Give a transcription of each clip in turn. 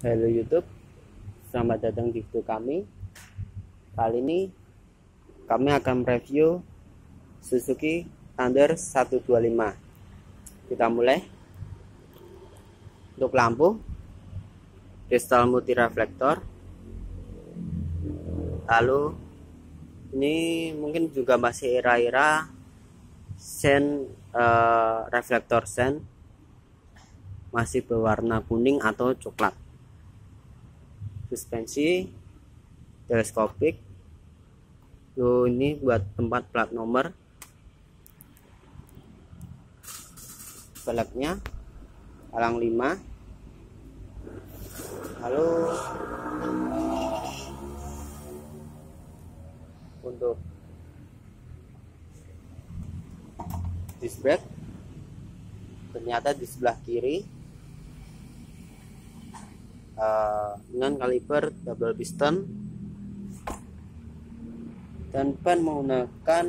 Halo YouTube, selamat datang di video kami. Kali ini kami akan review Suzuki Thunder 125. Kita mulai. Untuk lampu, kristal multi reflektor. Lalu ini mungkin juga masih era-era sen uh, reflektor sen masih berwarna kuning atau coklat suspensi teleskopik. Tuh, ini buat tempat plat nomor. Velgnya alang 5 lalu untuk disc brake ternyata di sebelah kiri dengan kaliber double piston. Dan ban menggunakan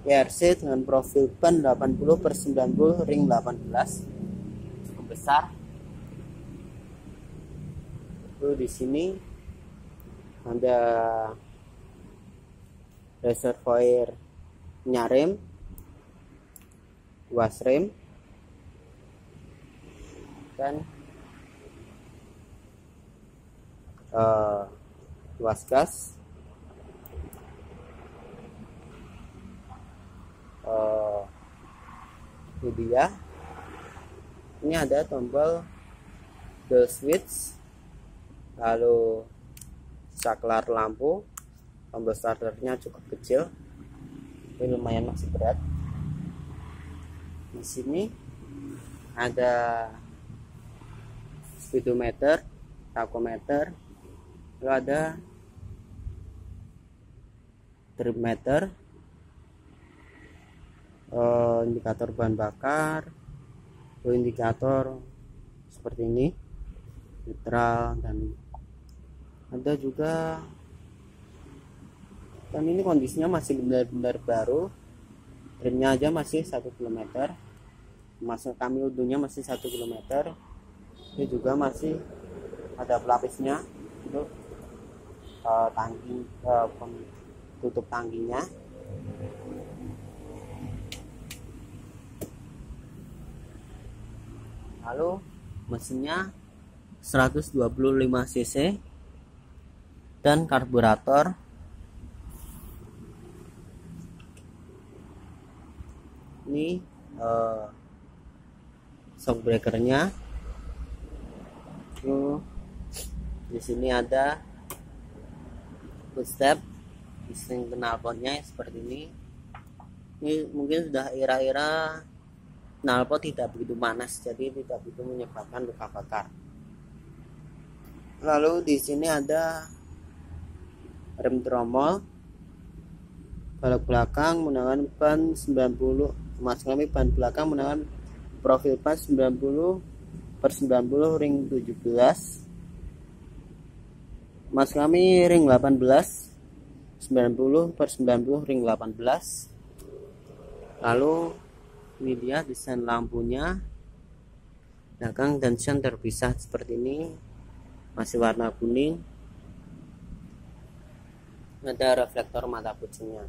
WRC dengan profil ban 80 per 90 ring 18 cukup besar. Lalu di sini ada reservoir nyarem was rem. Dan uh, luas gas. Uh, ini dia ini ada tombol the switch. Lalu saklar lampu. Tombol starternya cukup kecil. Ini lumayan masih berat. Di sini ada speedometer tachometer lalu ada trimeter uh, indikator bahan bakar lalu indikator seperti ini netral dan ada juga dan ini kondisinya masih benar-benar baru remnya aja masih satu kilometer masa kami udunya masih satu kilometer ini juga masih ada pelapisnya untuk uh, tangki uh, tutup tangkinya. Lalu mesinnya 125 cc dan karburator. Ini uh, shock breakernya di sini ada footstep di sini knalpotnya seperti ini. Ini mungkin sudah era-era knalpot tidak begitu panas jadi tidak begitu menyebabkan luka bakar. Lalu di sini ada rem tromol. Balok belakang menggunakan ban 90 mas kami ban belakang menggunakan profil ban 90 per 90 ring 17 mas kami ring 18 90 per 90 ring 18 lalu ini dia desain lampunya belakang dan sen terpisah seperti ini. Masih warna kuning. Ada reflektor mata kucingnya.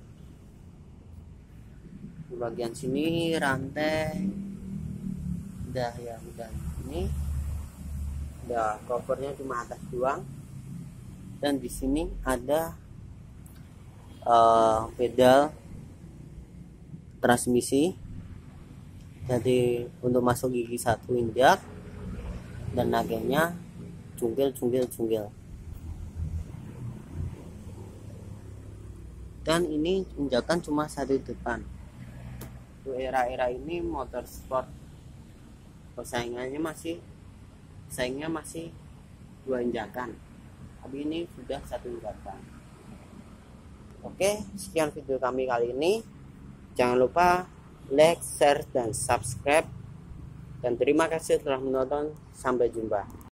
Di bagian sini rantai. Udah ya udah. Ini ya covernya cuma atas doang dan di sini ada uh, pedal transmisi. Jadi untuk masuk gigi satu injak dan nagenya cungkil cungkil cungkil dan ini injakan cuma satu depan. Untuk era-era ini motor sport persaingannya masih saingnya masih dua injakan tapi ini sudah satu injakan oke sekian video kami kali ini. Jangan lupa like share dan subscribe. Dan terima kasih telah menonton. Sampai jumpa